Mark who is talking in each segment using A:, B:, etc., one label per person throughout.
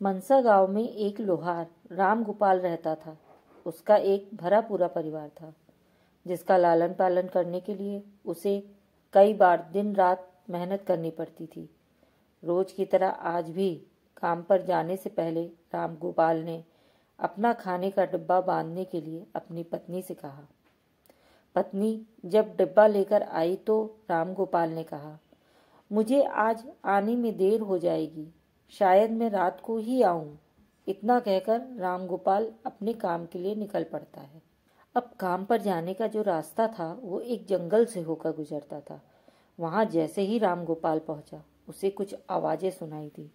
A: मनसा गाँव में एक लोहार, राम गोपाल रहता था। उसका एक भरा पूरा परिवार था, जिसका लालन पालन करने के लिए उसे कई बार दिन रात मेहनत करनी पड़ती थी। रोज की तरह आज भी काम पर जाने से पहले राम गोपाल ने अपना खाने का डिब्बा बांधने के लिए अपनी पत्नी से कहा। पत्नी जब डिब्बा लेकर आई तो राम गोपाल ने कहा, मुझे आज आने में देर हो जाएगी। शायद मैं रात को ही आऊँ। इतना कहकर राम गोपाल अपने काम के लिए निकल पड़ता है। अब काम पर जाने का जो रास्ता था, वो एक जंगल से होकर गुजरता था। वहाँ जैसे ही राम गोपाल पहुँचा, उसे कुछ आवाज़ें सुनाई दी।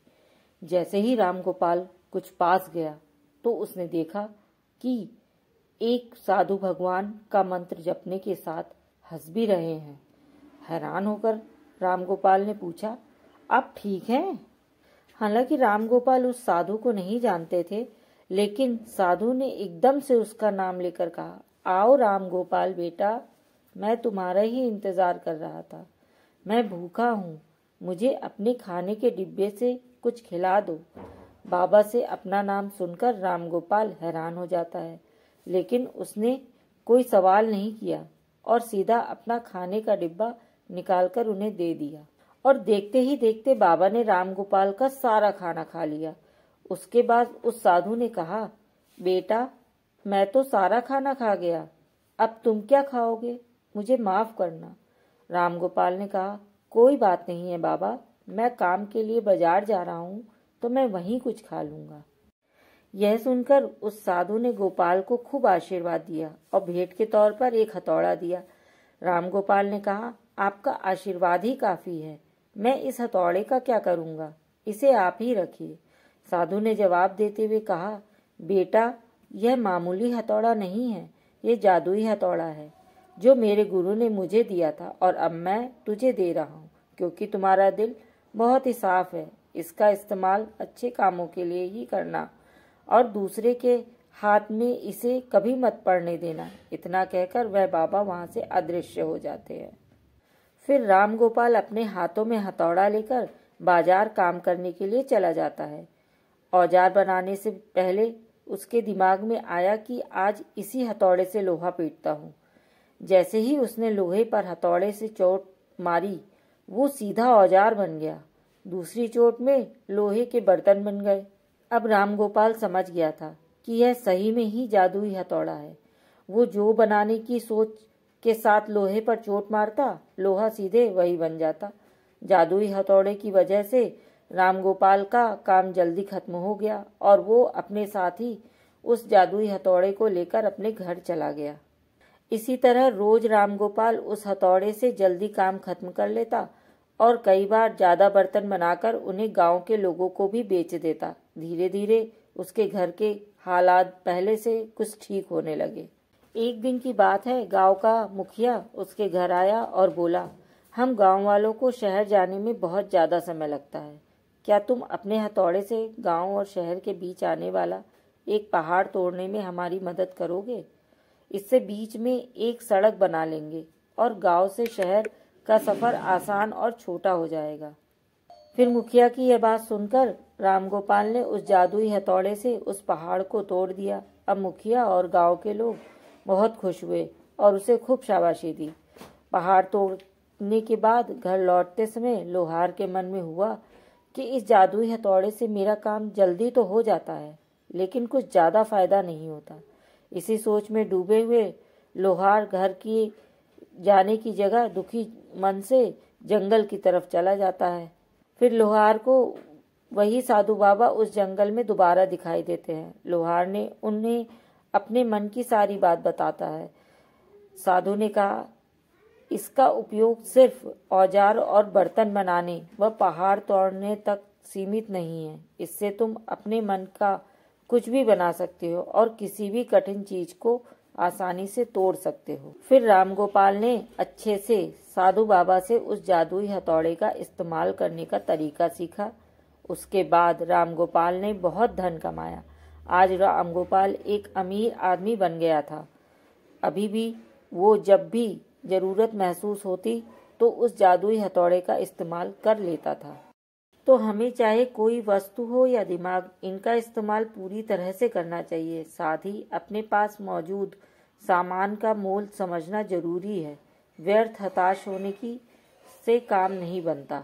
A: जैसे ही राम गोपाल कुछ पास गया तो उसने देखा कि एक साधु भगवान का मंत्र जपने के साथ हंस भी रहे हैं। हैरान होकर राम गोपाल ने पूछा, आप ठीक हैं? हालाँकि रामगोपाल उस साधु को नहीं जानते थे, लेकिन साधु ने एकदम से उसका नाम लेकर कहा, आओ राम गोपाल बेटा, मैं तुम्हारा ही इंतज़ार कर रहा था। मैं भूखा हूँ, मुझे अपने खाने के डिब्बे से कुछ खिला दो। बाबा से अपना नाम सुनकर राम गोपाल हैरान हो जाता है, लेकिन उसने कोई सवाल नहीं किया और सीधा अपना खाने का डिब्बा निकालकर उन्हें दे दिया। और देखते ही देखते बाबा ने राम गोपाल का सारा खाना खा लिया। उसके बाद उस साधु ने कहा, बेटा, मैं तो सारा खाना खा गया। अब तुम क्या खाओगे? मुझे माफ़ करना। राम गोपाल ने कहा, कोई बात नहीं है बाबा, मैं काम के लिए बाज़ार जा रहा हूँ तो मैं वहीं कुछ खा लूँगा। यह सुनकर उस साधु ने गोपाल को खूब आशीर्वाद दिया और भेंट के तौर पर एक हथौड़ा दिया। राम गोपाल ने कहा, आपका आशीर्वाद ही काफ़ी है। मैं इस हथौड़े का क्या करूँगा? इसे आप ही रखिए। साधु ने जवाब देते हुए कहा, बेटा, यह मामूली हथौड़ा नहीं है, ये जादुई हथौड़ा है, जो मेरे गुरु ने मुझे दिया था और अब मैं तुझे दे रहा हूँ, क्योंकि तुम्हारा दिल बहुत ही साफ़ है, इसका इस्तेमाल अच्छे कामों के लिए ही करना, और दूसरे के हाथ में इसे कभी मत पड़ने देना। इतना कहकर वह बाबा वहाँ से अदृश्य हो जाते हैं। फिर राम गोपाल अपने हाथों में हथौड़ा लेकर बाज़ार काम करने के लिए चला जाता है। औज़ार बनाने से पहले उसके दिमाग में आया कि आज इसी हथौड़े से लोहा पीटता हूँ। जैसे ही उसने लोहे पर हथौड़े से चोट मारी, वो सीधा औज़ार बन गया। दूसरी चोट में लोहे के बर्तन बन गए। अब रामगोपाल समझ गया था कि यह सही में ही जादुई हथौड़ा है। वो जो बनाने की सोच के साथ लोहे पर चोट मारता, लोहा सीधे वही बन जाता। जादुई हथौड़े की वजह से रामगोपाल का काम जल्दी खत्म हो गया और वो अपने साथ ही उस जादुई हथौड़े को लेकर अपने घर चला गया। इसी तरह रोज रामगोपाल उस हथौड़े से जल्दी काम खत्म कर लेता और कई बार ज़्यादा बर्तन बनाकर उन्हें गाँव के लोगों को भी बेच देता। धीरे धीरे उसके घर के हालात पहले से कुछ ठीक होने लगे। एक दिन की बात है, गाँव का मुखिया उसके घर आया और बोला, हम गाँव वालों को शहर जाने में बहुत ज़्यादा समय लगता है। क्या तुम अपने हथौड़े से गाँव और शहर के बीच आने वाला एक पहाड़ तोड़ने में हमारी मदद करोगे? इससे बीच में एक सड़क बना लेंगे और गाँव से शहर का सफ़र आसान और छोटा हो जाएगा। फिर मुखिया की यह बात सुनकर रामगोपाल ने उस जादुई हथौड़े से उस पहाड़ को तोड़ दिया। अब मुखिया और गाँव के लोग बहुत खुश हुए और उसे खूब शाबाशी दी। पहाड़ तोड़ने के बाद घर लौटते समय लोहार के मन में हुआ कि इस जादुई हथौड़े से मेरा काम जल्दी तो हो जाता है, लेकिन कुछ ज़्यादा फ़ायदा नहीं होता। इसी सोच में डूबे हुए लोहार घर की जाने की जगह दुखी मन से जंगल की तरफ़ चला जाता है। फिर लोहार को वही साधु बाबा उस जंगल में दोबारा दिखाई देते हैं। लोहार ने उन्हें अपने मन की सारी बात बताता है। साधु ने कहा, इसका उपयोग सिर्फ़ औज़ार और बर्तन बनाने व पहाड़ तोड़ने तक सीमित नहीं है। इससे तुम अपने मन का कुछ भी बना सकते हो और किसी भी कठिन चीज़ को आसानी से तोड़ सकते हो। फिर रामगोपाल ने अच्छे से साधु बाबा से उस जादुई हथौड़े का इस्तेमाल करने का तरीका सीखा। उसके बाद रामगोपाल ने बहुत धन कमाया। आज रामगोपाल एक अमीर आदमी बन गया था। अभी भी वो जब भी ज़रूरत महसूस होती तो उस जादुई हथौड़े का इस्तेमाल कर लेता था। तो हमें चाहे कोई वस्तु हो या दिमाग, इनका इस्तेमाल पूरी तरह से करना चाहिए। साथ ही अपने पास मौजूद सामान का मोल समझना ज़रूरी है। व्यर्थ हताश होने की से काम नहीं बनता।